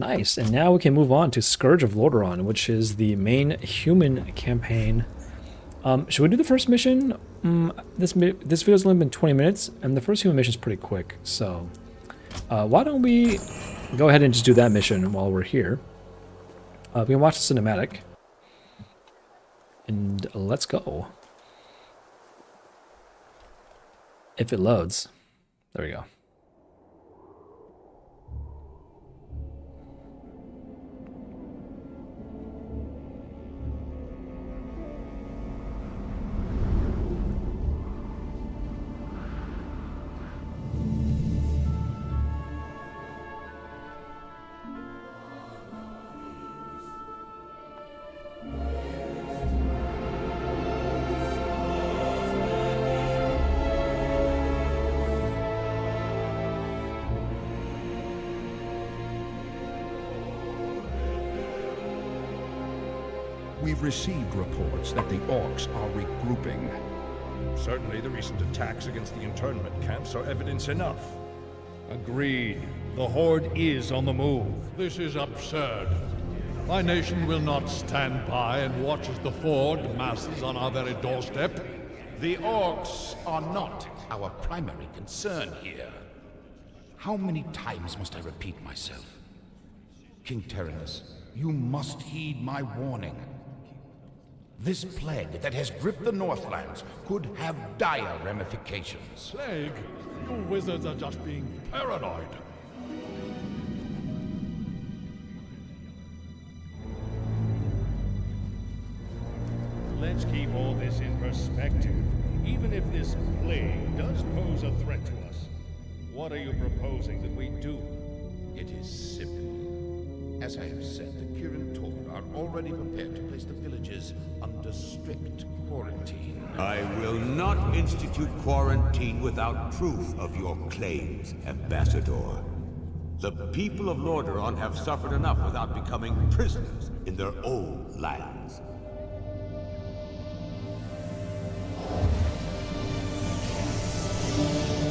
Nice, and now we can move on to Scourge of Lordaeron, which is the main human campaign. Um, should we do the first mission? Um, this this video's only been 20 minutes, and the first human mission is pretty quick, so uh, why don't we go ahead and just do that mission while we're here. Uh, we can watch the cinematic, and let's go. If it loads. There we go. Received reports that the Orcs are regrouping. Certainly the recent attacks against the internment camps are evidence enough. Agreed. The Horde is on the move. This is absurd. My nation will not stand by and watch as the Horde masses on our very doorstep. The Orcs are not our primary concern here. How many times must I repeat myself? King Terenas, you must heed my warning. This plague that has gripped the Northlands could have dire ramifications. Plague? You wizards are just being paranoid. Let's keep all this in perspective. Even if this plague does pose a threat to us, what are you proposing that we do? It is simple. As I have said, the Kirin Tor are already prepared to place the villagers under strict quarantine. I will not institute quarantine without proof of your claims, Ambassador. The people of Lordaeron have suffered enough without becoming prisoners in their own lands.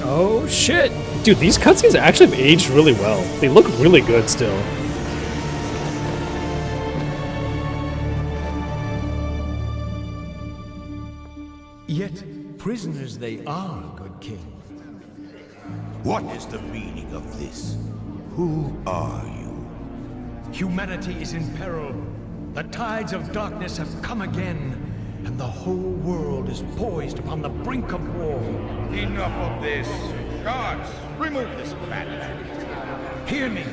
Oh shit! Dude, these cutscenes actually have aged really well. They look really good still. They are, good king. What is the meaning of this? Who are you? Humanity is in peril. The tides of darkness have come again, and the whole world is poised upon the brink of war. Enough of this. Guards, remove this madman. Hear me.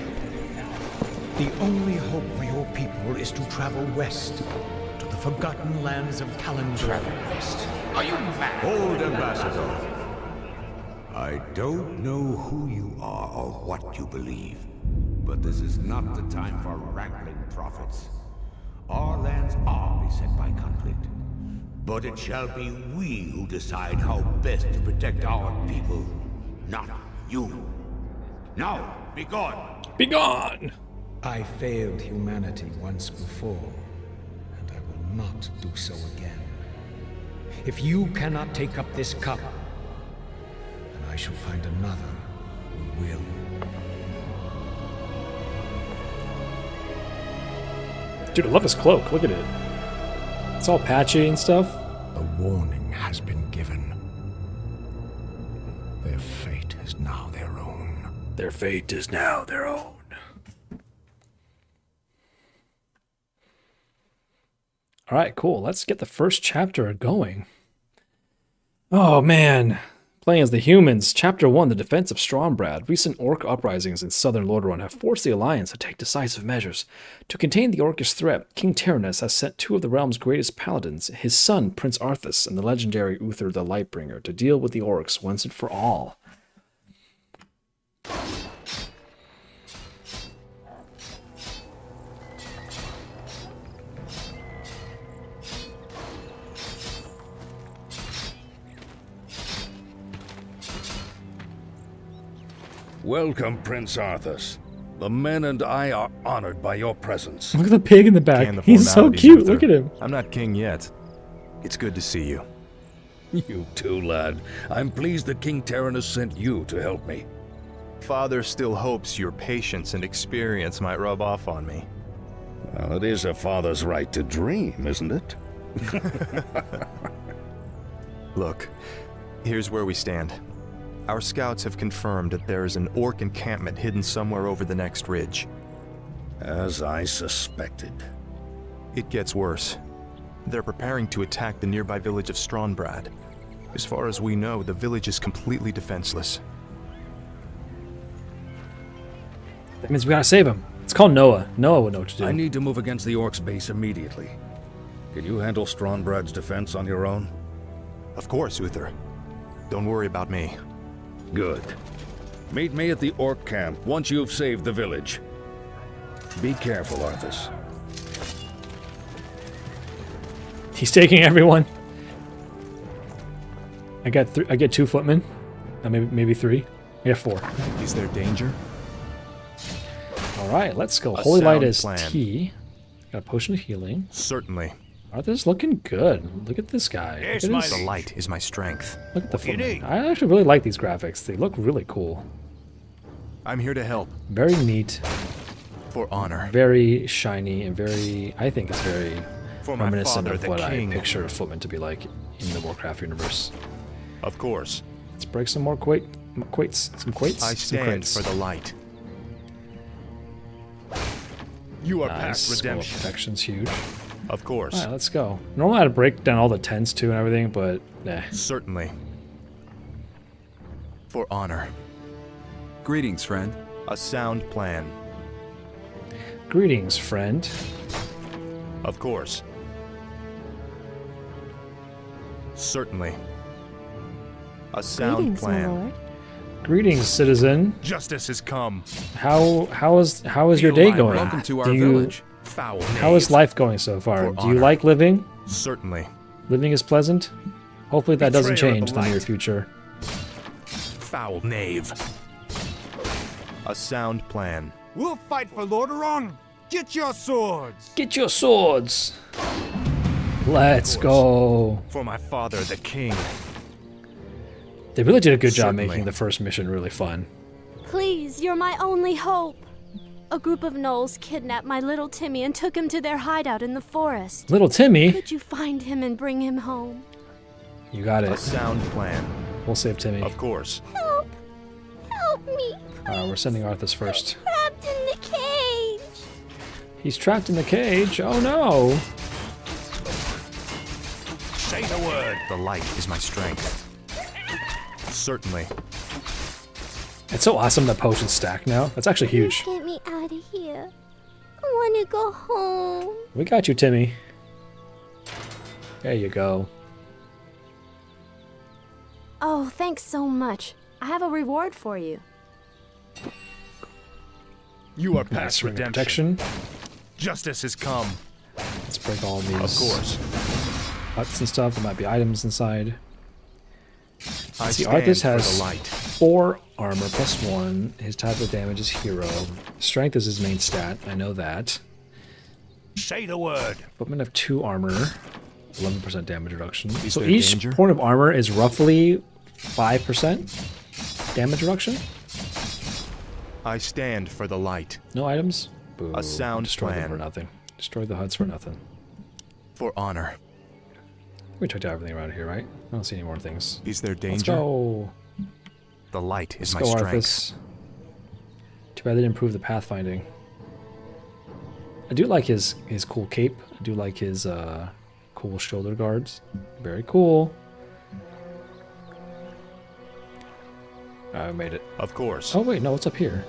The only hope for your people is to travel west, to the forgotten lands of Kalimdor. Travel west. Are you mad? Old Ambassador. I don't know who you are or what you believe, but this is not the time for wrangling prophets. Our lands are beset by conflict, but it shall be we who decide how best to protect our people, not you. Now, be gone! Be gone! I failed humanity once before, and I will not do so again. If you cannot take up this cup, then I shall find another who will. Dude, I love his cloak. Look at it. It's all patchy and stuff. A warning has been given. Their fate is now their own. Their fate is now their own. All right, cool. Let's get the first chapter going. Oh man, playing as the humans. Chapter one: The defense of Strahnbrad. Recent orc uprisings in southern Lordaeron have forced the Alliance to take decisive measures to contain the orcish threat. King Terenas has sent two of the realm's greatest paladins, his son Prince Arthas and the legendary Uther the Lightbringer, to deal with the orcs once and for all. Welcome, Prince Arthas. The men and I are honored by your presence. Look at the pig in the back. The He's so cute. Uther. Look at him. I'm not king yet. It's good to see you. You too, lad. I'm pleased that King Terenas sent you to help me. Father still hopes your patience and experience might rub off on me. Well, it is a father's right to dream, isn't it? Look, here's where we stand. Our scouts have confirmed that there is an orc encampment hidden somewhere over the next ridge. As I suspected. It gets worse. They're preparing to attack the nearby village of Strahnbrad. As far as we know, the village is completely defenseless. That means we gotta save him. It's called Noah. Noah would know what to do. I need to move against the Orcs base immediately. Can you handle Strahnbrad's defense on your own? Of course, Uther. Don't worry about me. Good. Meet me at the Orc camp once you've saved the village. Be careful, Arthas. He's taking everyone. I got th- I get two footmen. Uh, maybe maybe three. I get four. Is there danger? All right, let's go. A Holy light is plan. T. Got a potion of healing. Certainly. Arthur's looking good. Look at this guy. Yes, look my at his- The light is my strength. Look at the What do you I actually really like these graphics. They look really cool. I'm here to help. Very neat. For honor. Very shiny and very. I think it's very For reminiscent father, of what king. I picture a footman to be like in the Warcraft universe. Of course. Let's break some more quate, quates, some quates, I some stand crates. for the light. You are nice. past Scroll of redemption. protection's huge. Of course. All right, let's go. Normally I'd break down all the tents too and everything, but nah. Certainly. For honor. Greetings, friend. A sound plan. Greetings, friend. Of course. Certainly. A sound Greetings, my plan. lord. Greetings, citizen. Justice has come. How how is how is your day my going? Welcome to Do our you- village. Foul How is life going so far? For Do you honor. like living? Certainly. Living is pleasant. Hopefully that doesn't change the in the near future. Foul knave. A sound plan. We'll fight for Lordaeron. Get your swords. Get your swords. Let's go. For my father, the king. They really did a good job making the first mission really fun. Please, you're my only hope. A group of gnolls kidnapped my little Timmy and took him to their hideout in the forest. Little Timmy, Could you find him and bring him home? you got it. A sound plan. We'll save Timmy. Of course. Help! Help me! Alright, we're sending Arthas first. Trapped in the cage! He's trapped in the cage. Oh no. Say the word. The light is my strength. Certainly. It's so awesome that potions stack now. That's actually huge. Get me out of here. I want to go home. We got you, Timmy. There you go. Oh, thanks so much. I have a reward for you. You are past ring of redemption. protection. Justice has come. Let's break all these Of course. huts and stuff. There might be items inside. I See, stand Arthas for has the light. four armor plus one. His type of damage is hero. Strength is his main stat. I know that. Say the word. Footmen have two armor, 11% damage reduction. Is so each danger? point of armor is roughly 5% damage reduction. I stand for the light. No items. Boo. A sound Destroy them plan. for nothing. Destroy the huts for nothing. For honor. We checked out everything around here, right? I don't see any more things. Is there Let's danger? go. The light is Let's my go, strength. Arthas. Too bad they didn't improve the pathfinding. I do like his his cool cape. I do like his uh, cool shoulder guards. Very cool. I made it. Of course. Oh wait, no, it's up here?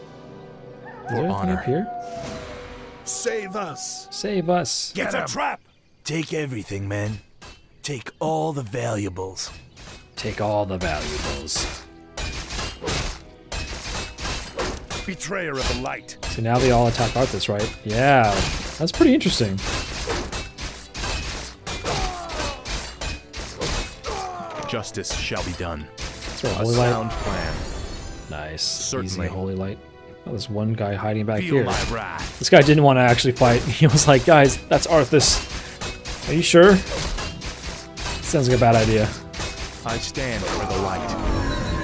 Is For there honor. up here? Save us. Save us. Get him. trap. Take everything, man. Take all the valuables. Take all the valuables. Betrayer of the light. So now they all attack Arthas, right? Yeah, that's pretty interesting. Justice shall be done. Throw a A holy light. sound plan. Nice. Certainly. Easy holy light. Oh, there's one guy hiding back Feel here. my wrath. This guy didn't want to actually fight. He was like, guys, that's Arthas. Are you sure? Sounds like a bad idea. I stand for the light.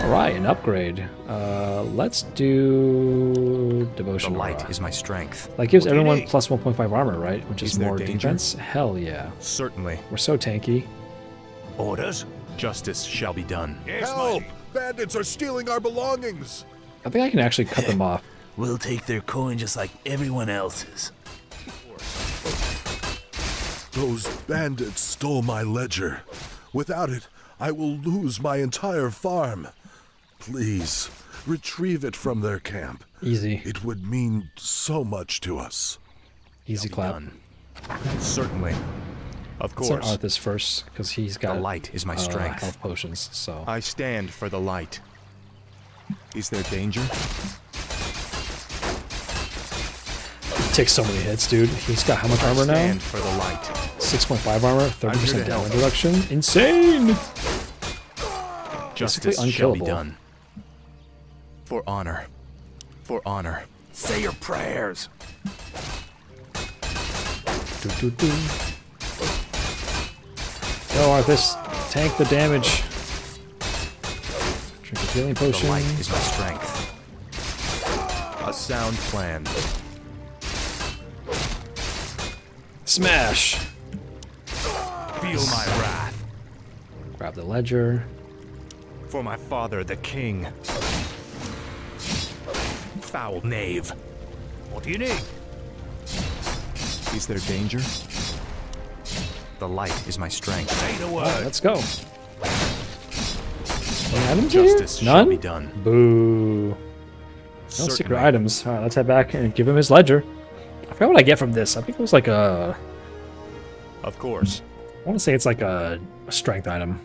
All right, an upgrade. Uh, let's do devotion. The light aura. is my strength. That gives What everyone plus 1.5 armor, right? Which is, Is more danger? defense. Hell yeah. Certainly. We're so tanky. Orders? Justice shall be done. Help! Bandits are stealing our belongings! I think I can actually cut them off. We'll take their coin just like everyone else's. Those bandits stole my ledger. Without it, I will lose my entire farm. Please, retrieve it from their camp. Easy. It would mean so much to us. Easy clap. Certainly. Of Let's let course. Arthas first, because he's got The light is my uh, strength. health potions. So I stand for the light. Is there danger? takes so many hits, dude. He's got how much armor now? stand for the light. 6.5 armor, 30% damage reduction. Insane! Justice shall be done. For honor. For honor. Say your prayers. Do, do, do. Go, Arthas. Tank the damage. Drink a healing The potion. light is my strength. A sound plan. Smash! Feel my wrath. Grab the ledger. For my father, the king. Foul knave. What do you need? Is there danger? The light is my strength. Say the Alright, word. let's go. Any items in here? Justice shall None? be done. Boo. No secret items. Alright, let's head back and give him his ledger. I forgot what I get from this. I think it was like a. Of course. I want to say it's like a, a strength item.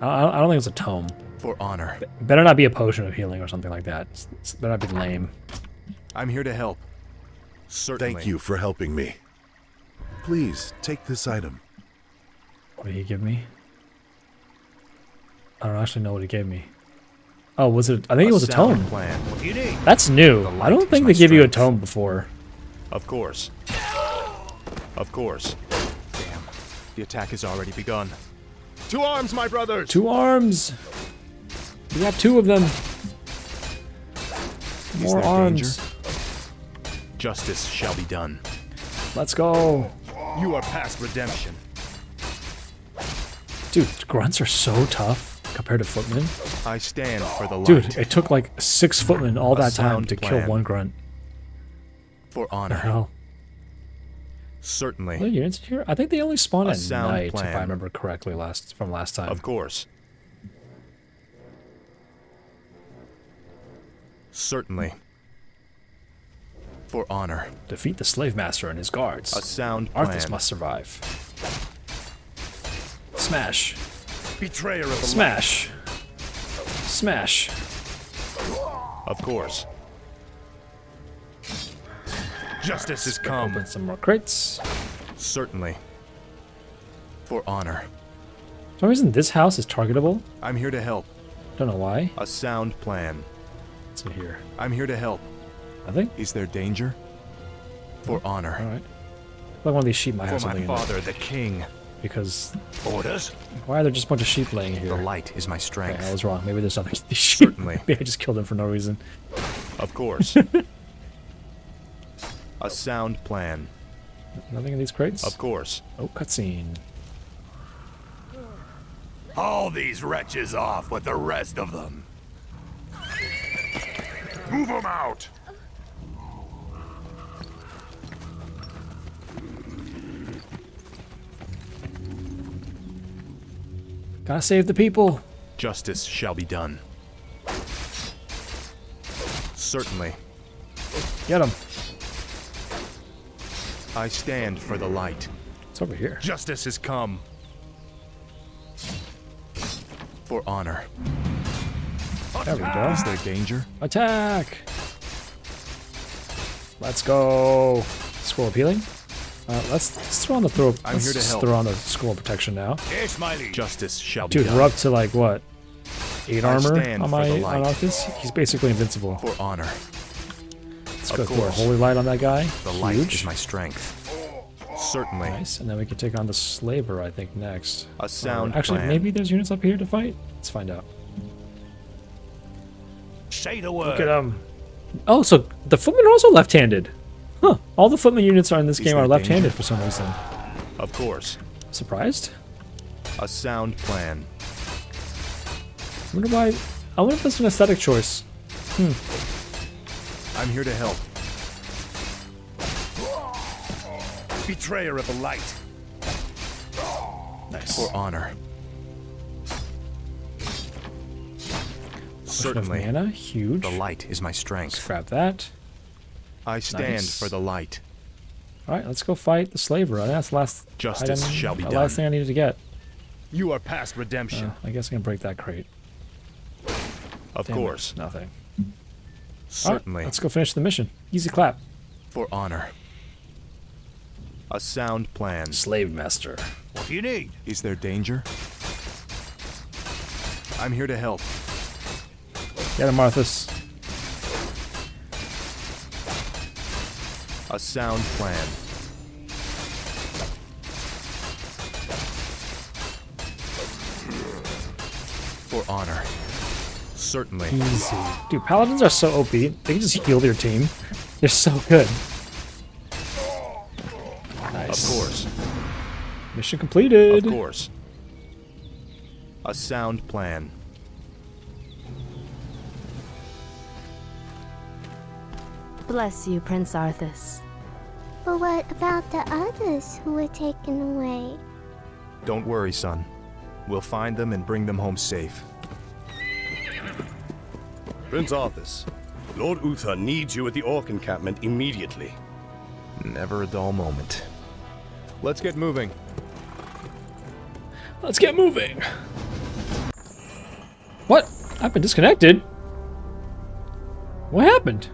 I, I I don't think it's a tome. For honor. Better not be a potion of healing or something like that. It's, it's, better not be lame. I'm here to help. Certainly. Thank you for helping me. Please, take this item. What did he give me? I don't actually know what he gave me. Oh, was it? I think it was a sound tome. Plan. What do you need? That's new. I don't think they give you a strength. tome before. Of course. Of course. Damn. The attack has already begun. Two arms, my brothers! Two arms. We have two of them. Is More arms. danger? Justice shall be done. Let's go. You are past redemption. Dude, grunts are so tough compared to footmen. I stand for the light. Dude, it took like six footmen all that time to kill one grunt. For the honor. hell? Certainly. Are units here? I think they only spawn A at night, if I remember correctly last from last time. Of course. Certainly. For honor. Defeat the slave master and his guards. A sound plan. Arthas must survive. Smash. Betrayer of the Smash. Smash. Of course. Justice has come. Open some more crates. Certainly. For honor. For some reason, this house is targetable. I'm here to help. Don't know why. A sound plan. What's in here? I'm here to help. I think. Is there danger? For hmm. honor. Alright. Like one of these sheep might have For my something in it. father, the king. Because Orders? why are there just a bunch of sheep laying here? The light is my Okay, strength. I was wrong. Maybe there's nothing in these sheep. Certainly. Maybe I just killed them for no reason. Of course. A sound plan. Nothing in these crates? Of course. Oh, cutscene. All these wretches off with the rest of them. Move them out! Gotta save the people. Justice shall be done. Certainly. Get them. I stand for the light. It's over here. Justice has come. For honor. There we go. Is there danger? Attack! Let's go. Scroll of healing. Uh, let's, let's throw on the throw. I'm here to help. throw on the scroll of protection now. Yes, my liege. Justice shall be Dude, done. we're up to like what? Eight I armor on my on light. Arthas. He's basically invincible. For honor. Let's of go throw a holy light on that guy. The Huge. light is my strength. Certainly. Nice, and then we can take on the slaver, I think, next. A sound Or actually, plan. maybe there's units up here to fight. Let's find out. Say the word. Look at um. Oh, so the footmen are also left-handed. Huh. All the footman units are in this Is game are left-handed for some reason. Of course. Surprised? A sound plan. I wonder why. I wonder if that's an aesthetic choice. Hmm. I'm here to help. Betrayer of the light. Nice. For honor. Certainly. mana, huge. The light is my strength. Let's grab that. I stand Nice. for the light. All right, let's go fight the slaver. That's the last Justice item, shall be the done. last thing I needed to get. You are past redemption. Uh, I guess I can break that crate. of Damn it, course. nothing. Certainly. let's go finish the mission. Easy clap. For honor. A sound plan. Slave master. What do you need? Is there danger? I'm here to help. Get him, Marthas. A sound plan. For honor. Certainly. Easy. Dude, paladins are so OP. They can just heal their team. They're so good. Nice. Of course. Mission completed. Of course. A sound plan. Bless you, Prince Arthas. But what about the others who were taken away? Don't worry, son. We'll find them and bring them home safe. Prince Arthas, Lord Uther needs you at the Orc encampment immediately. Never a dull moment. Let's get moving. Let's get moving. What? I've been disconnected. What happened?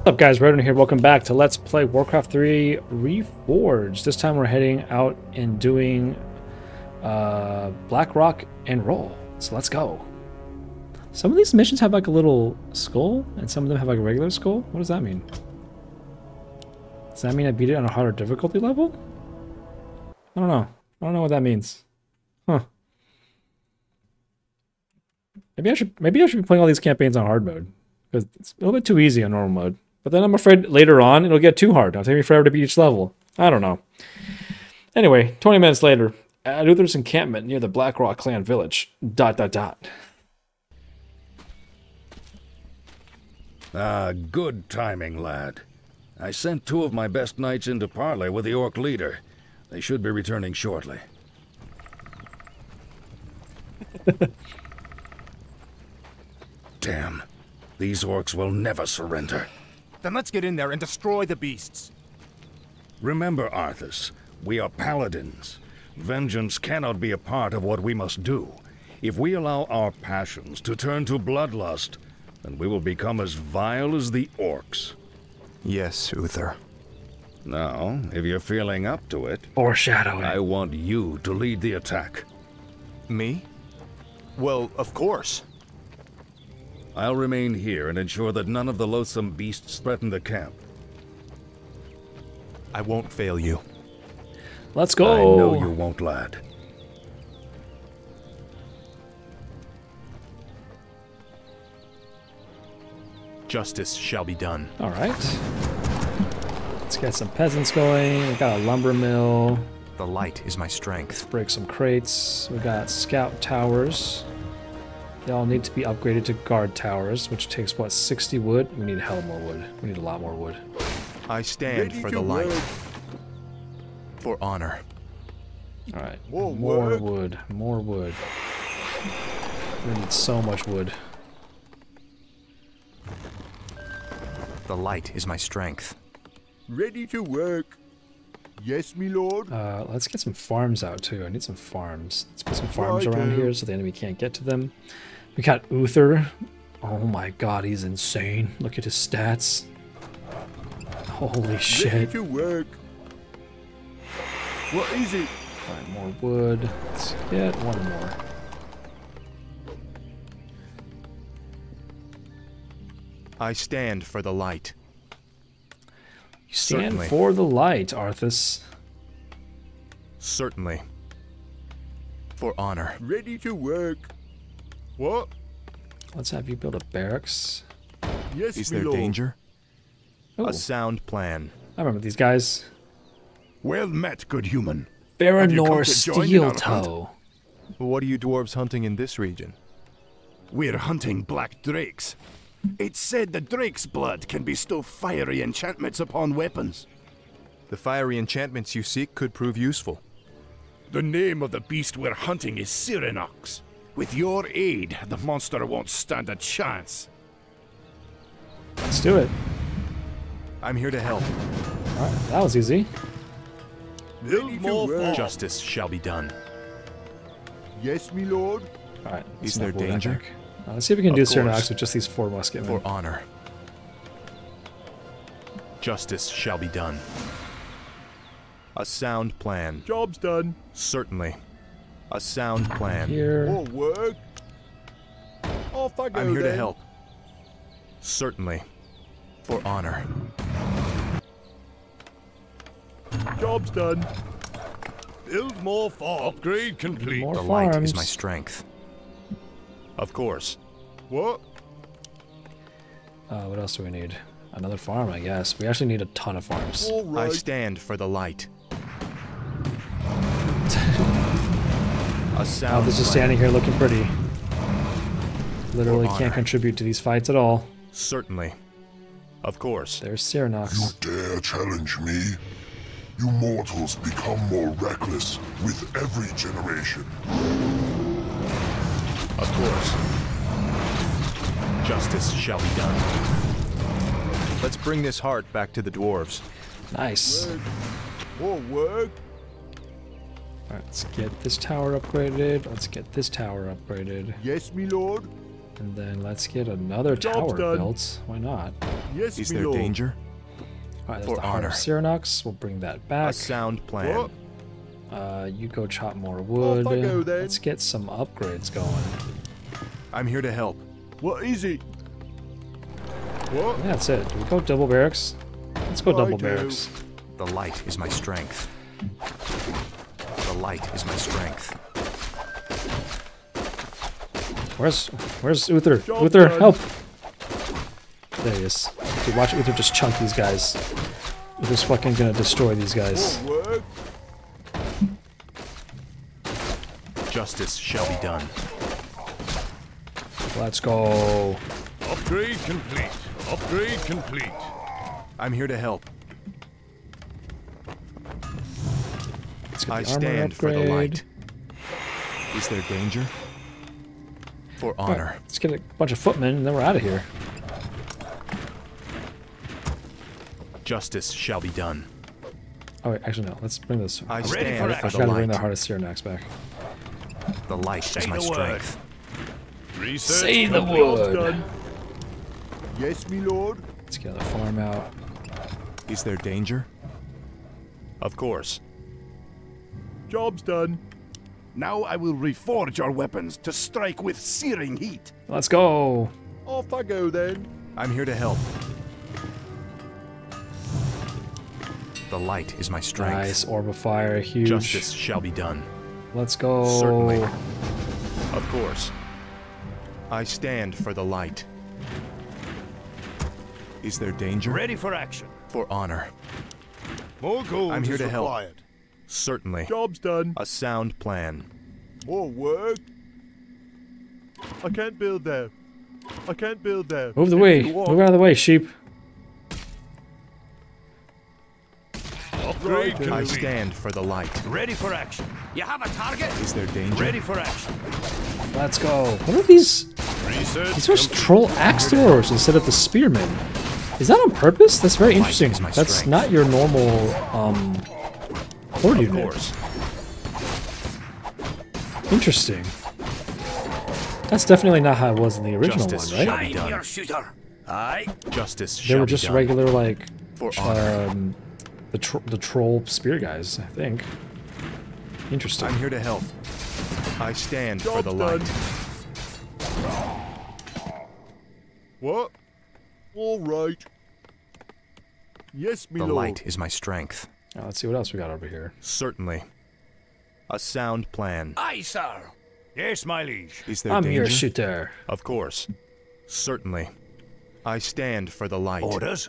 What's up, guys? Rodin here. Welcome back to Let's Play Warcraft 3 Reforged. This time we're heading out and doing uh, Blackrock and Roll. So let's go. Some of these missions have like a little skull, and some of them have like a regular skull. What does that mean? Does that mean I beat it on a harder difficulty level? I don't know. I don't know what that means. Huh. Maybe I should maybe I should be playing all these campaigns on hard mode. Because it's a little bit too easy on normal mode. But then I'm afraid later on it'll get too hard. It'll take me forever to beat each level. I don't know. Anyway, 20 minutes later, at Uther's encampment near the Blackrock clan village. Dot dot dot. Ah, good timing, lad. I sent two of my best knights into parley with the Orc leader. They should be returning shortly. Damn. These orcs will never surrender. Then let's get in there and destroy the beasts. Remember, Arthas, we are paladins. Vengeance cannot be a part of what we must do. If we allow our passions to turn to bloodlust, then we will become as vile as the orcs. Yes, Uther. Now, if you're feeling up to it, Foreshadowing. I want you to lead the attack. Me? Well, of course. I'll remain here and ensure that none of the loathsome beasts threaten the camp. I won't fail you. Let's go. I know you won't, lad. Justice shall be done. All right. Let's get some peasants going. We got a lumber mill. The light is my strength. break some crates. We got scout towers. They all need to be upgraded to guard towers, which takes what 60 wood. We need a hell more wood. We need a lot more wood. I stand Ready for the light. work. For honor. All right, More more wood. wood, more wood. We need so much wood. The light is my strength. Ready to work. Yes, me lord. Uh, let's get some farms out too. I need some farms. Let's put some farms Righto. around here so the enemy can't get to them. We got Uther. Oh my god, he's insane. Look at his stats. Holy Ready shit. to work. What is it? Find more wood. Let's get one more. I stand for the light. You stand Certainly. for the light, Arthas. Certainly. For honor. Ready to work. What? Let's have you build a barracks. Yes, Is me there lord. danger? Oh. A sound plan. I remember these guys. Well met, good human. Have you come Baranor to join in our Steel? Toe. What are you dwarves hunting in this region? We're hunting black drakes. It's said the drake's blood can bestow fiery enchantments upon weapons. The fiery enchantments you seek could prove useful. The name of the beast we're hunting is Searinox. With your aid, the monster won't stand a chance. Let's do it. I'm here to help. Alright, that was easy. Build more fort. Justice shall be done. Yes, me lord. Alright. Is there danger? Uh, let's see if we can Of do course. Searinox with just these four musketmen. For honor. Justice shall be done. A sound plan. Job's done. Certainly. A sound plan. Here. More work. Off I go I'm here then. to help. Certainly. For honor. Job's done. Build more fort. Upgrade complete. More the light is my strength. Of course. What? Uh, what else do we need? Another farm, I guess. We actually need a ton of farms. All I stand for the light. A Now sound this is standing here looking pretty. Literally can't contribute to these fights at all. Certainly. Of course. There's Searinox. Dare challenge me? You mortals become more reckless with every generation. Of course. Justice shall be done. Let's bring this heart back to the dwarves. Nice. More work. Alright, let's get this tower upgraded. Let's get this tower upgraded. Yes, me lord. And then let's get another Job's tower done. built. Why not? Yes, Is me there lord. danger? Alright, there's For the heart of honor. Searinox. We'll bring that back. A back. sound plan. What? Uh, you go chop more wood. I go then. Let's get some upgrades going. I'm here to help. What is it? What? Yeah, that's it. Do we go double barracks? Let's go I double do. barracks. The light is my strength. The light is my strength. Where's Where's Uther? Job Uther, done. help! There he is. Dude, watch Uther just chunk these guys. Uther's fucking gonna destroy these guys. Justice shall be done. Let's go. Upgrade complete. Upgrade complete. I'm here to help. Let's get I the armor stand for the light. Is there danger? For Alright, honor. let's get a bunch of footmen and then we're out of here. Justice shall be done. Oh wait, actually no. Let's bring this. I I stand forgot for the to bring the light. heart of Searinox back. The light Say is my strength. Research Say the complete. Job's wood. done. Yes, me lord. Let's get the farm out. Is there danger? Of course. Job's done. Now I will reforge our weapons to strike with searing heat. Let's go. Off I go then. I'm here to help. The light is my strength. Nice orb of fire, huge. Justice shall be done. Let's go. Certainly. Of course. I stand for the light. Is there danger? Ready for action. For honor. More gold I'm here is to help. required. Certainly. Job's done. A sound plan. More work. I can't build there. I can't build there. Move the way. Move out of the way, sheep. Upgrade I stand for the light. Ready for action. You have a target? Is there danger? Ready for action. Let's go. What are these? Research These are troll axe throwers instead of the spearmen. Is that on purpose? That's very interesting. That's not your normal um horde Of unit. course. Interesting. That's definitely not how it was in the original Justice one, shall right? be done. your shooter. Aye. Justice They shall were be just done. regular like For um the tro- the troll spear guys, I think. Interesting. I'm here to help. I stand for the done. light. What? All right. Yes, me The lord. light is my strength. Now, let's see what else we got over here. Certainly. A sound plan. Aye, sir. Yes, my liege. Is there I'm danger? your shooter. Of course. Certainly. I stand for the light. Orders?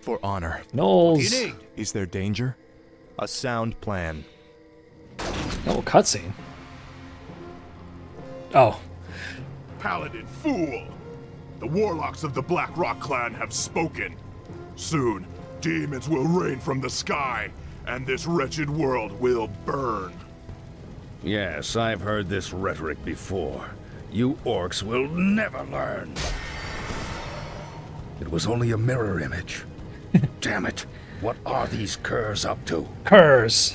For honor. Knowles. Is there danger? A sound plan. Oh, cutscene. Oh, Paladin fool! The warlocks of the Blackrock clan have spoken. Soon, demons will rain from the sky, and this wretched world will burn. Yes, I've heard this rhetoric before. You orcs will never learn. It was only a mirror image. Damn it. What are these curs up to? Curs.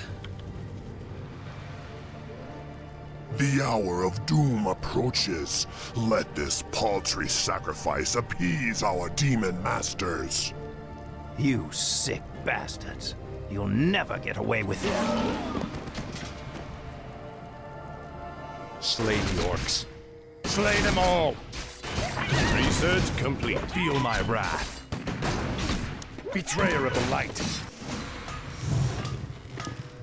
The hour of doom approaches. Let this paltry sacrifice appease our demon masters. You sick bastards. You'll never get away with it. Slay the orcs. Slay them all! Research complete. Feel my wrath. Betrayer of the light.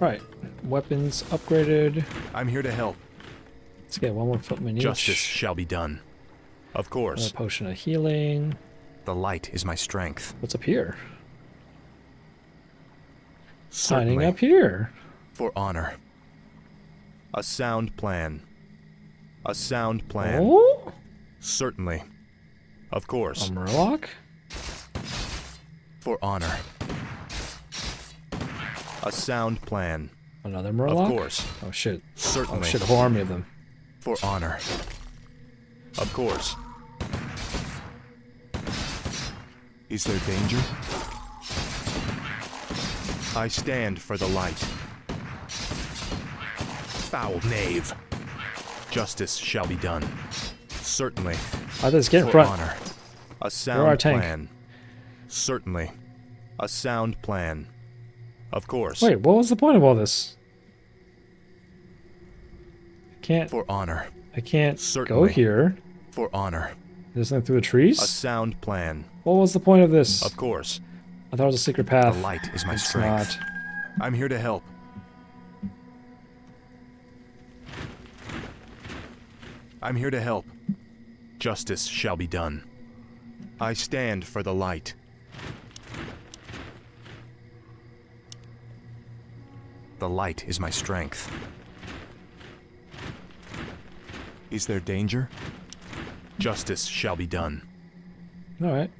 Right. Weapons upgraded. I'm here to help. Let's get one more footman each. Justice shall be done. Of course. Another potion of healing. The light is my strength. What's up here? Certainly. Signing up here. For honor. A sound plan. A sound plan. Oh? Certainly. Of course. A Murloc? For honor. A sound plan. Another Murloc? Of course. Oh shit. Oh, Certainly. Oh shit, a whole army of them. For honor. Of course. Is there danger? I stand for the light. Foul knave. Justice shall be done. Certainly. Arthas, get in front. honor. A our sound tank. plan. Certainly. A sound plan. Of course. Wait, what was the point of all this? I can't. For honor. I can't Certainly. go here. For honor. There's nothing through the trees. A sound plan. What was the point of this? Of course. I thought it was a secret path. The light is my It's strength. not. I'm here to help. I'm here to help. Justice shall be done. I stand for the light. The light is my strength. Is there danger? Justice shall be done. All right.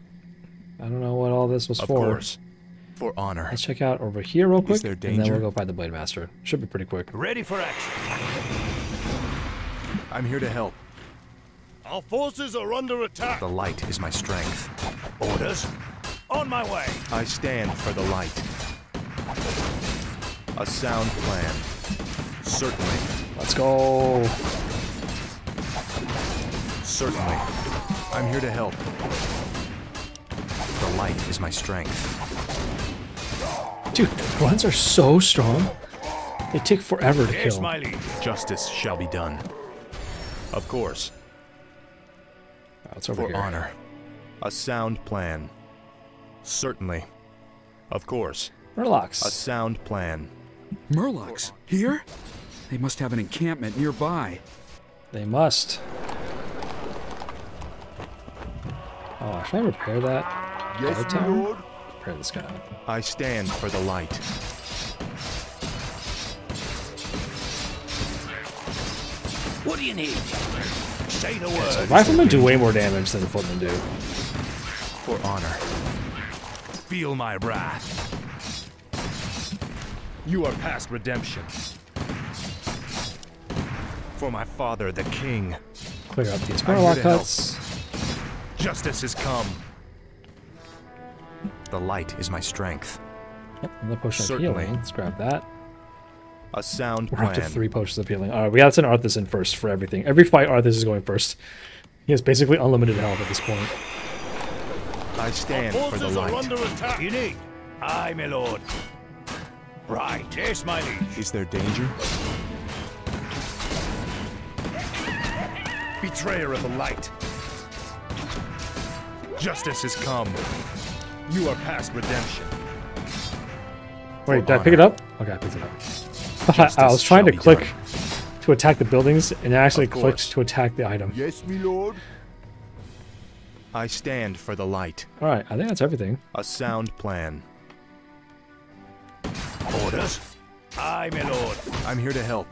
I don't know what all this was Of for. course. For honor. Let's check out over here real quick, there and then we'll go find the Blade Master. Should be pretty quick. Ready for action. I'm here to help. Our forces are under attack. The light is my strength. Orders? On my way. I stand for the light. A sound plan. Certainly. Let's go. Certainly. I'm here to help. The light is my strength. Dude, the grunts are so strong. They take forever to Yes, kill. my liege. Justice shall be done. Of course. Oh, it's over For here. honor. A sound plan. Certainly. Of course. Murlocs. A sound plan. Murlocs? Here? They must have an encampment nearby. They must. Oh, should I repair that? Yes, guard my tower? lord. Repair this guy. I stand for the light. What do you need? Say the Okay, word. so riflemen do way more damage than footmen do. For honor. Feel my wrath. You are past redemption. For my father, the king. Clear up these I'm here Murloc huts. Justice has come. The light is my strength. Yep, another potion Certainly. of healing. Let's grab that. A sound We're up to three potions of healing. Alright, we gotta send Arthas in first for everything. Every fight, Arthas is going first. He has basically unlimited health at this point. I stand for the Forces are light. under attack. You need? Aye, my lord. Right, yes, my liege. Is there danger? Betrayer of the light. Justice has come. You are past redemption. Wait, For did I pick it up? Okay, I picked it up. I was trying to click done. to attack the buildings, and it actually clicked to attack the item. Yes, me lord. I stand for the light. All right, I think that's everything. A sound plan. Orders? Aye, my lord. I'm here to help.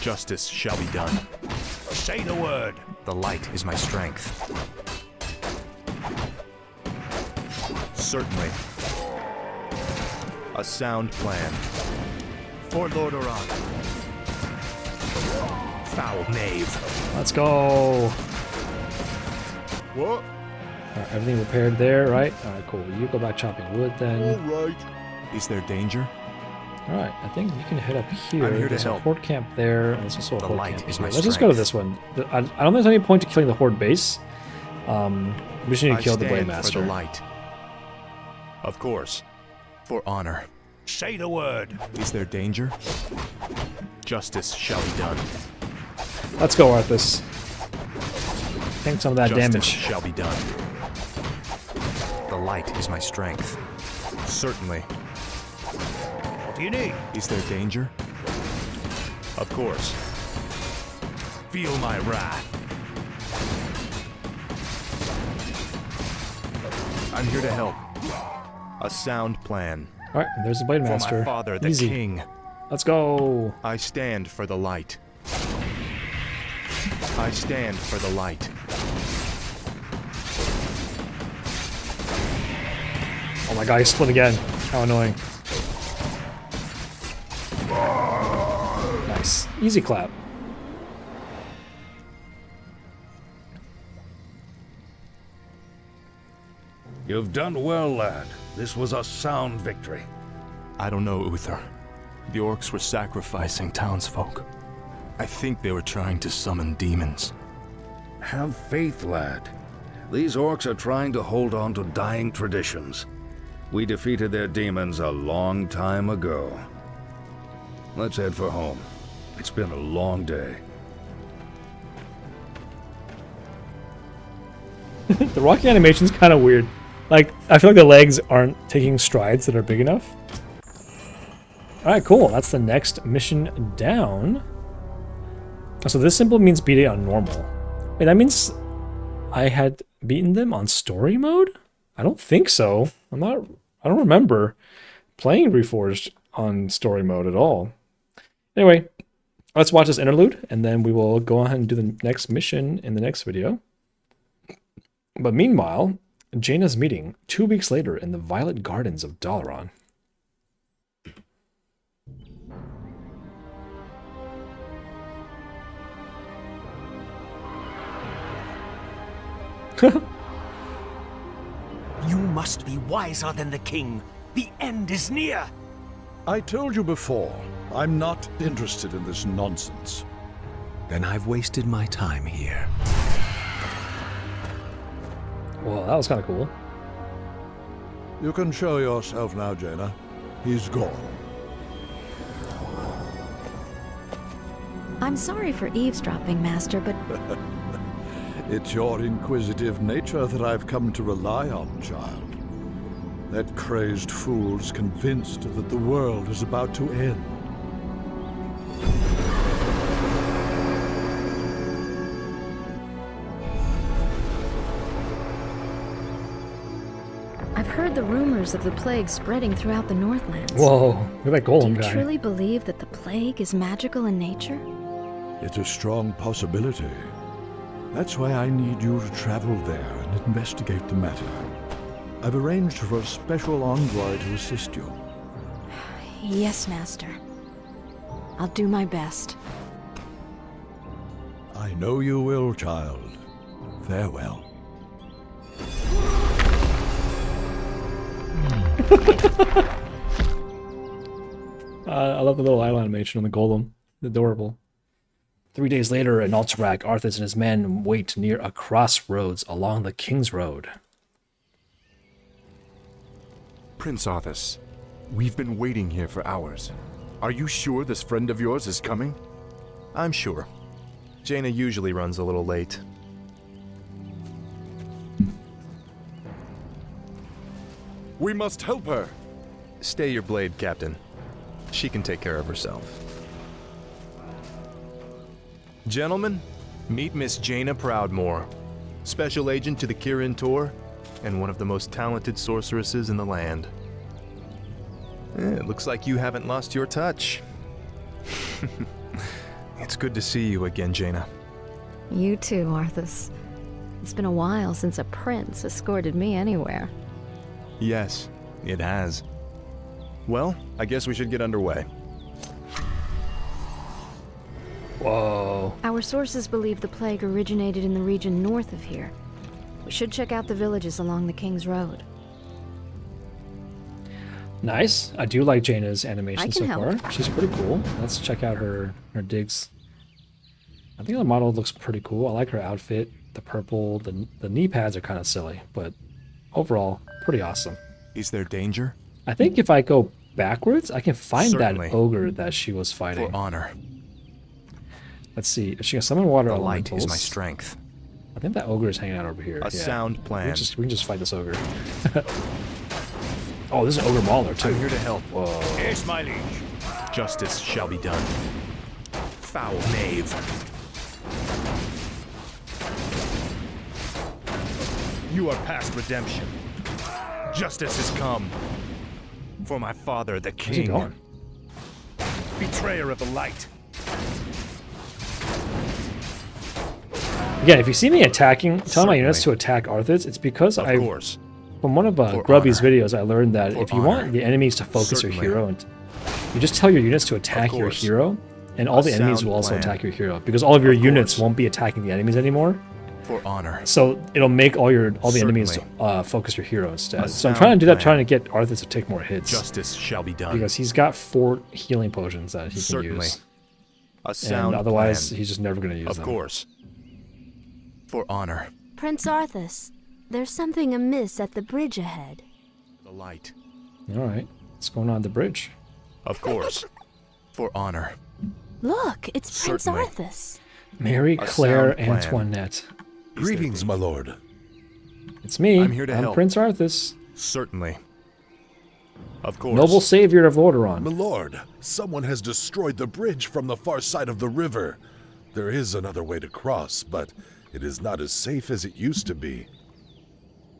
Justice shall be done. Say the word. The light is my strength. Certainly. A sound plan. For Lord Oran. Foul knave. Let's go. What? All right, everything repaired there, right? All right, cool. You go back chopping wood then. Alright. Is there danger? All right, I think you can head up here. I'm here to There's a help. horde camp there. and There's also a The horde light camp is my Let's just go to this one. I, I don't think there's any point to killing the horde base. Um, we just need to I kill the blade master. for the light. Of course. For honor. Say the word. Is there danger? Justice shall be done. Let's go, Arthas. Take some of that Justice damage. shall be done. The light is my strength. Certainly. What do you need? Is there danger? Of course. Feel my wrath. I'm here to help. A sound plan. All right, there's the blade For master. my father, the Easy. king. Let's go. I stand for the light. I stand for the light. Oh my god, he split again. How annoying. Nice. Easy clap. You've done well, lad. This was a sound victory. I don't know, Uther. The orcs were sacrificing townsfolk. I think they were trying to summon demons. Have faith, lad. These orcs are trying to hold on to dying traditions. We defeated their demons a long time ago. Let's head for home. It's been a long day. the rocky animation's kind of weird. Like, I feel like the legs aren't taking strides that are big enough. Alright, cool. That's the next mission down. Oh, so this symbol means beat it on normal. Wait, that means I had beaten them on story mode? I don't think so. I'm not... I don't remember playing Reforged on story mode at all. Anyway, let's watch this interlude, and then we will go ahead and do the next mission in the next video. But meanwhile, Jaina's meeting two weeks later in the Violet Gardens of Dalaran. You must be wiser than the king. The end is near. I told you before, I'm not interested in this nonsense. Then I've wasted my time here. Well, that was kind of cool. You can show yourself now, Jaina. He's gone. I'm sorry for eavesdropping, Master, but It's your inquisitive nature that I've come to rely on, child. That crazed fool's convinced that the world is about to end. Rumors of the plague spreading throughout the Northlands. Whoa, look at that Do you guy. truly believe that the plague is magical in nature? It's a strong possibility. That's why I need you to travel there and investigate the matter. I've arranged for a special envoy to assist you. Yes, Master. I'll do my best. I know you will, child. Farewell. Uh, I love the little eye animation on the golem. Adorable. Three days later, in Alterac, Arthas and his men wait near a crossroads along the King's Road. Prince Arthas, we've been waiting here for hours. Are you sure this friend of yours is coming? I'm sure. Jaina usually runs a little late. We must help her. Stay your blade, Captain. She can take care of herself. Gentlemen, meet Miss Jaina Proudmoore, special agent to the Kirin Tor, and one of the most talented sorceresses in the land. Eh, it looks like you haven't lost your touch. it's good to see you again, Jaina. You too, Arthas. It's been a while since a prince escorted me anywhere. Yes, it has. Well, I guess we should get underway. Whoa. Our sources believe the plague originated in the region north of here. We should check out the villages along the King's Road. Nice. I do like Jaina's animation I so can help. far. She's pretty cool. Let's check out her her digs. I think the model looks pretty cool. I like her outfit. The purple, the the knee pads are kind of silly, but overall pretty awesome. Is there danger? I think if I go backwards, I can find Certainly. that ogre that she was fighting. For honor. Let's see. Is she gonna summon water The light is my strength. I think that ogre is hanging out over here. A sound We plan. can just, we can just fight this ogre. oh, this is ogre mauler too. I'm here to help. Whoa. Yes, my liege. Justice shall be done. Foul knave. You are past redemption. Justice has come. For my father, the king. Betrayer of the light. Again, if you see me attacking, telling my units to attack Arthas, it's because Of I, course. from one of uh, Grubby's honor. videos, I learned that For if you want honor. the enemies to focus Certainly. your hero, and you just tell your units to attack your hero, and all A the enemies will also attack your hero because all of your Of units won't be attacking the enemies anymore. For honor. So it'll make all your all the enemies uh, focus your hero instead. So I'm trying to do that, plan. trying to get Arthas to take more hits Justice shall be done. because he's got four healing potions that he Certainly. can use. A And otherwise, plan. he's just never going to use Of them. course. For honor. Prince Arthas, there's something amiss at the bridge ahead. The light. All right, what's going on at the bridge? Of course. For honor. Look, it's Prince Certainly. Arthas. Mary Claire. Antoinette. Greetings, my lord. It's me. I'm here to I'm help. Prince Arthas, Certainly. Of course. noble savior of Lordaeron. My lord, someone has destroyed the bridge from the far side of the river. There is another way to cross, but it is not as safe as it used to be.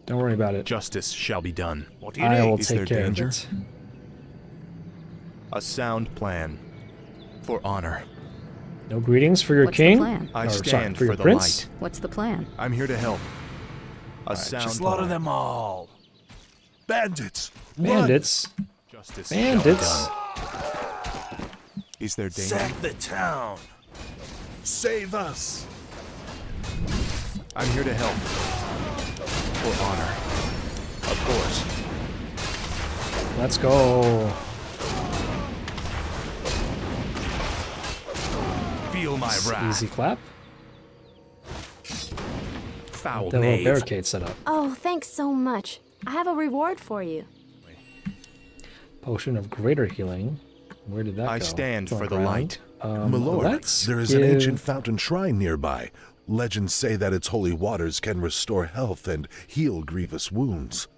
Don't worry about it. Justice shall be done. What do you I need? will Is take there care danger? of it. A sound plan. For honor. No greetings for your What's the king. plan? I Or, sorry, stand for your the prince. light. What's the plan? I'm here to help. A sound Slaughter plan. them all. Bandits! Bandits. Justice Bandits. shall be done. Is there danger? Sack the town. Save us! I'm here to help. For honor. Of course. Let's go. Feel my wrath. Easy clap. Foul The little barricade set up. Oh, thanks so much. I have a reward for you. Potion of greater healing. Where did that I go? stand To for the ground. light. Um, my lord, let's there is an ancient fountain shrine nearby. Legends say that its holy waters can restore health and heal grievous wounds.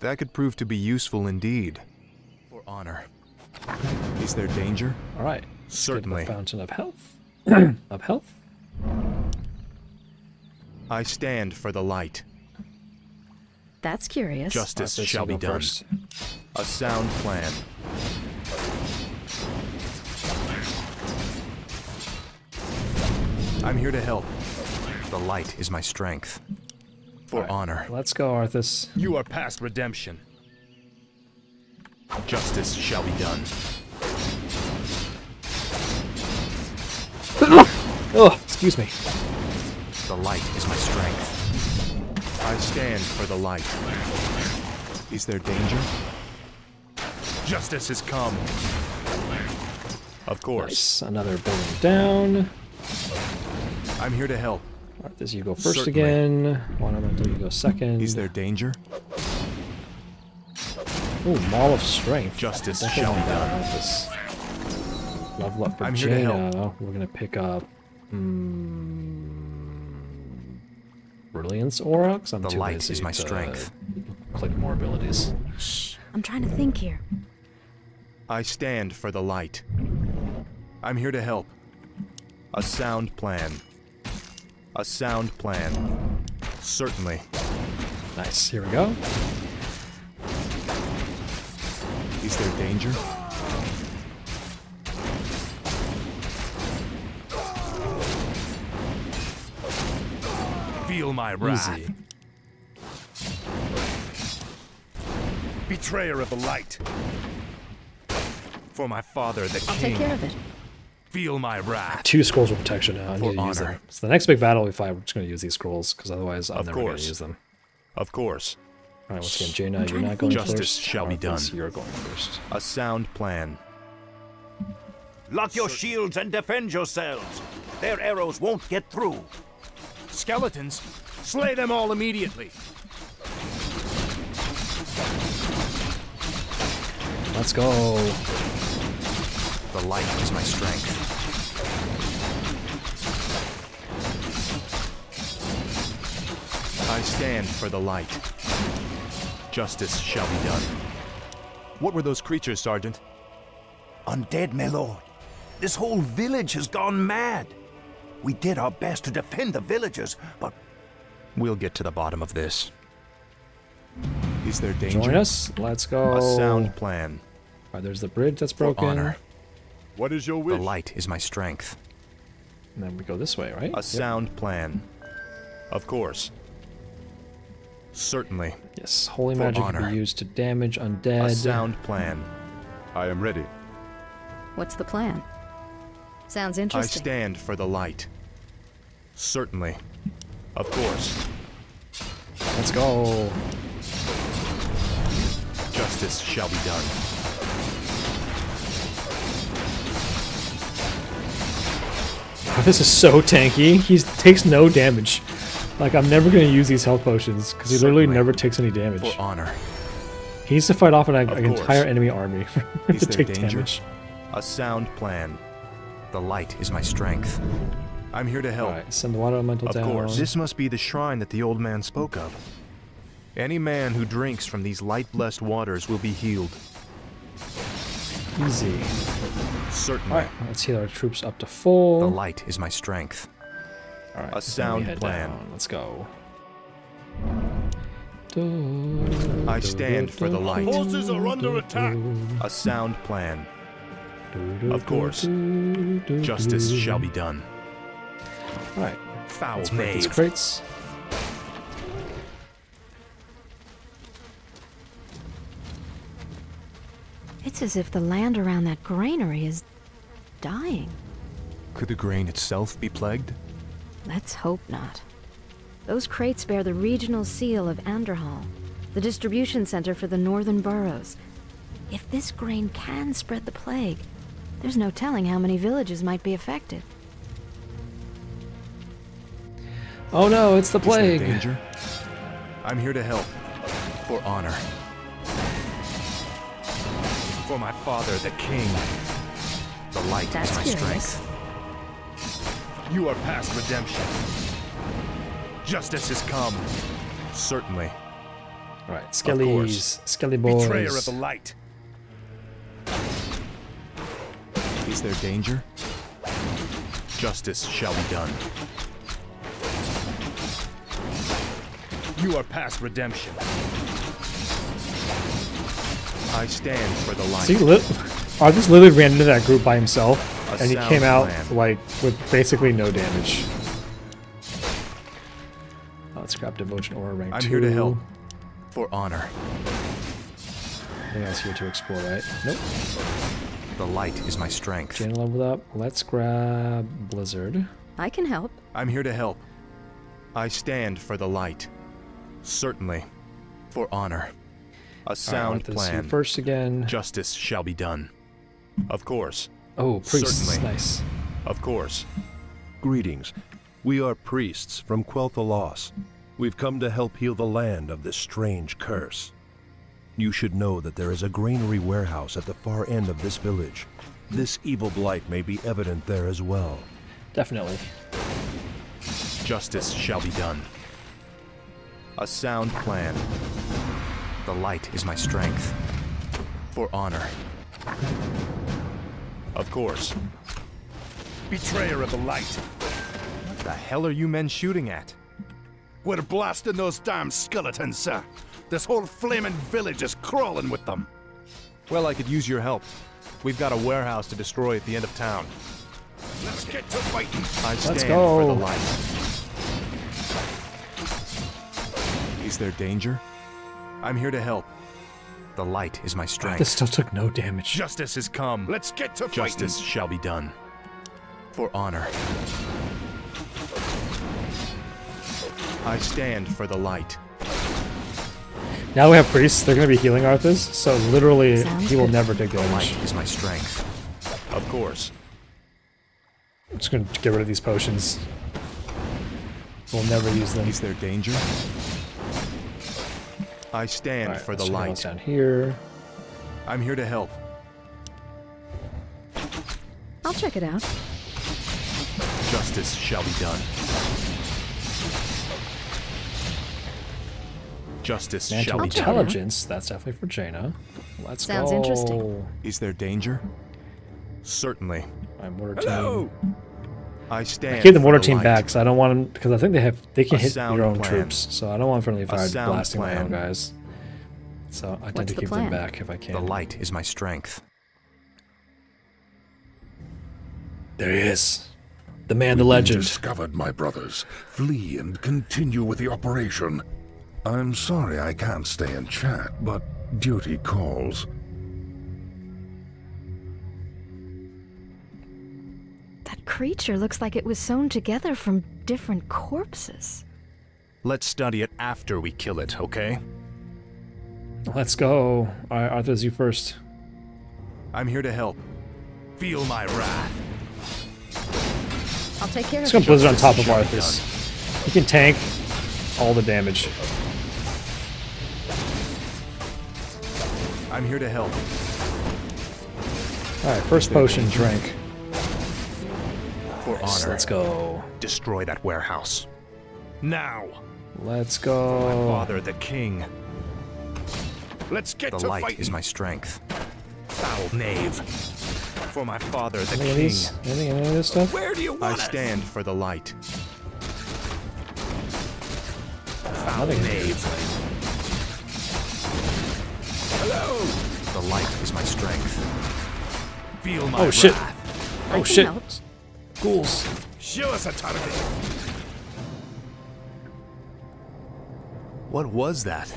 That could prove to be useful indeed. For honor. Is there danger? All right. Let's the Certainly. fountain of health. of health. I stand for the light. That's curious. Justice Arthas, shall be done. first. A sound plan. I'm here to help. The light is my strength. For Alright, honor. Let's go, Arthas. You are past redemption. Justice shall be done. Oh, excuse me. The light is my strength. I stand for the light. Is there danger? Justice has come. Of course. Nice. Another building down. I'm here to help. Alright, Arthas, you go first Certainly. again. One elemental, you go second. Is there danger? Ooh, Maul of Strength. Justice shall be done. Arthas. Level for I'm here to help. Jaina. We're gonna pick up. Mm, Brilliance Aura. 'cause I'm The too light lazy is my to strength. Click more abilities. I'm trying to think here. I stand for the light. I'm here to help. A sound plan. A sound plan. Certainly. Nice. Here we go. Is there danger? Feel my wrath. Easy. Betrayer of the light. For my father, the I'll king. take care of it. Feel my wrath. Two scrolls of protection now. I For need to use honor. them. So the next big battle we fight, we're just going to use these scrolls because otherwise I'm Of never going to use them. Of course. All right, once again, Jaina, you're not going think. Justice first. shall be done. You're going first. A sound plan. Lock your shields and defend yourselves. Their arrows won't get through. Skeletons, slay them all immediately. Let's go. The light is my strength. I stand for the light. Justice shall be done. What were those creatures, Sergeant? Undead, my lord. This whole village has gone mad. We did our best to defend the villagers, but We'll get to the bottom of this. Is there danger? Join us. Let's go. A sound plan. All right, there's the bridge that's broken. For broken. honor. What is your wish? The light is my strength. And then we go this way, right? A sound plan. Of course. Certainly. Yes, holy For magic can be used to damage undead. A sound plan. I am ready. What's the plan? Sounds interesting. I stand for the light. Certainly. Of course. Let's go. Justice shall be done. Oh, this is so tanky. He takes no damage. Like, I'm never going to use these health potions because he literally never takes any damage. For honor. He needs to fight off an, an Of course. entire enemy army for him Is to take danger? damage. A sound plan. The light is my strength. I'm here to help. Alright, send the water elemental Of down. course. This must be the shrine that the old man spoke of. Any man who drinks from these light-blessed waters will be healed. Easy. Certainly. Alright, let's heal our troops up to full. The light is my strength. Alright, A sound plan. down. Let's go. I stand for the light. Forces are under attack. A sound plan. Of course. Justice shall be done. Alright, Foul let's break these crates. It's as if the land around that granary is dying. Could the grain itself be plagued? Let's hope not. Those crates bear the regional seal of Andorhal, the distribution center for the northern boroughs. If this grain can spread the plague, there's no telling how many villages might be affected. Oh no, it's the plague. danger? I'm here to help. For honor. For my father, the king. The light That's is my curious. strength. You are past redemption. Justice has come. Certainly. Alright, course. Skellies, Skelly boys. Betrayer of the light. Is there danger? Justice shall be done. You are past redemption. I stand for the light. See, li- Arthas literally ran into that group by himself, A and he came out plan. like with basically no damage. Oh, let's grab devotion aura rank I'm two. here to help. For honor. Anything else here to explore, right? Nope. The light is my strength. Jane leveled up. Let's grab Blizzard. I can help. I'm here to help. I stand for the light. Certainly. For honor. A sound Arthas, you plan. first again. Justice shall be done. Of course. Oh, priests. Certainly. Nice. Of course. Greetings. We are priests from Quel'Thalas. We've come to help heal the land of this strange curse. You should know that there is a granary warehouse at the far end of this village. This evil blight may be evident there as well. Definitely. Justice shall be done. A sound plan. The light is my strength. For honor. Of course. betrayer of the light. What the hell are you men shooting at? We're blasting those damn skeletons, sir. This whole flaming village is crawling with them. Well, I could use your help. We've got a warehouse to destroy at the end of town. Let's get to fighting. I Let's stand go. for the light. Is there danger? I'm here to help. The light is my strength. This still took no damage. Justice has come. Let's get to Justice fighting. shall be done. For honor. I stand for the light. Now we have priests. They're going to be healing Arthas, so literally Sounds he will good. never take The damage. light is my strength. Of course. I'm just going to get rid of these potions. We'll never use them. Is there danger? I stand Alright, for the let's check light. down here. I'm here to help. I'll check it out. Justice shall be done. Justice Mantle shall be done. intelligence. That's definitely for Jaina. Let's Sounds go. interesting. Is there danger? Certainly. My mortar Hello. team. I I stand. keep the for mortar team light. back because I don't want them because I think they have they can A hit your own plan. troops, so I don't want friendly fire sound blasting my own guys. So I tend What's to keep plan? them back if I can. The light is my strength. There he is, the man, the We've legend. Discovered, my brothers. Flee and continue with the operation. I'm sorry I can't stay and chat, but duty calls. That creature looks like it was sewn together from different corpses. Let's study it after we kill it, okay? Let's go. All right, Arthas, you first. I'm here to help. Feel my wrath. I'll take care Let's of go it. Blizzard on top of shall be Arthas. He can tank all the damage. I'm here to help. All right, first potion, drink. For honor. Let's go. Destroy that warehouse. Now. Let's go. My go. father, the king. Let's get The to light fighting. is my strength. Foul knave. For my father, the Any of king. these? Anything, any of this stuff? Where do you I want us? stand for the light. Foul knave. Hello. The light is my strength. Feel my Oh shit! wrath. Oh shit! help. Ghouls. Show us a target. What was that?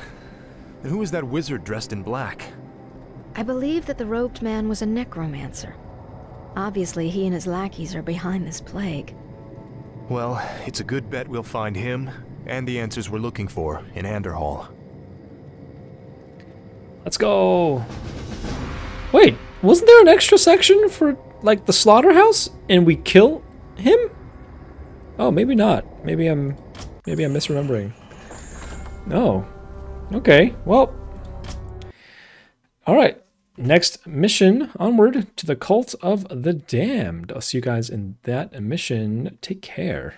And who was that wizard dressed in black? I believe that the robed man was a necromancer. Obviously, he and his lackeys are behind this plague. Well, it's a good bet we'll find him and the answers we're looking for in Andorhal. Let's go. Wait, wasn't there an extra section for like the slaughterhouse and we kill him? Oh, maybe not. Maybe I'm maybe I'm misremembering. No. Okay. Well. All right. Next mission onward to the cult of the damned. I'll see you guys in that mission. Take care.